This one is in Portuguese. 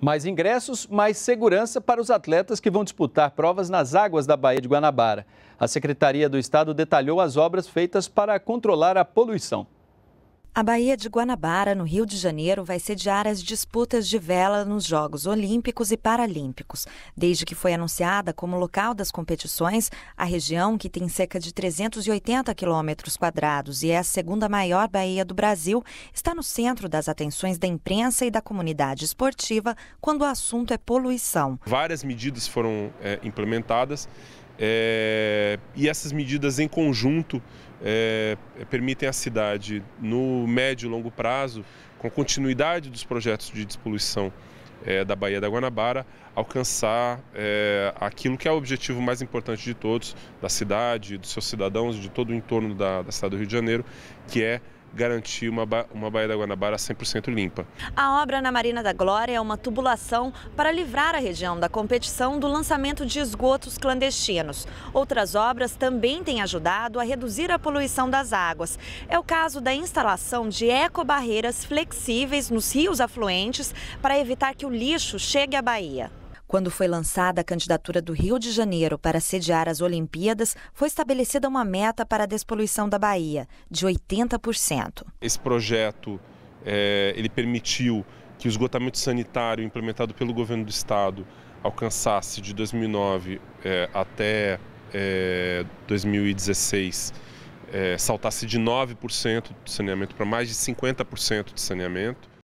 Mais ingressos, mais segurança para os atletas que vão disputar provas nas águas da Baía de Guanabara. A Secretaria do Estado detalhou as obras feitas para controlar a poluição. A Baía de Guanabara, no Rio de Janeiro, vai sediar as disputas de vela nos Jogos Olímpicos e Paralímpicos. Desde que foi anunciada como local das competições, a região, que tem cerca de 380 quilômetros quadrados e é a segunda maior baía do Brasil, está no centro das atenções da imprensa e da comunidade esportiva quando o assunto é poluição. Várias medidas foram é, implementadas é, e essas medidas em conjunto é, permitem à cidade, no médio e longo prazo, com continuidade dos projetos de despoluição é, da Baía da Guanabara, alcançar é, aquilo que é o objetivo mais importante de todos, da cidade, dos seus cidadãos, de todo o entorno da, da cidade do Rio de Janeiro, que é garantir uma, ba uma Baía da Guanabara 100% limpa. A obra na Marina da Glória é uma tubulação para livrar a região da competição do lançamento de esgotos clandestinos. Outras obras também têm ajudado a reduzir a poluição das águas. É o caso da instalação de ecobarreiras flexíveis nos rios afluentes para evitar que o lixo chegue à Bahia. Quando foi lançada a candidatura do Rio de Janeiro para sediar as Olimpíadas, foi estabelecida uma meta para a despoluição da Bahia, de 80%. Esse projeto é, ele permitiu que o esgotamento sanitário implementado pelo governo do estado alcançasse de 2009 é, até é, 2016 é, saltasse de 9% de saneamento para mais de 50% de saneamento.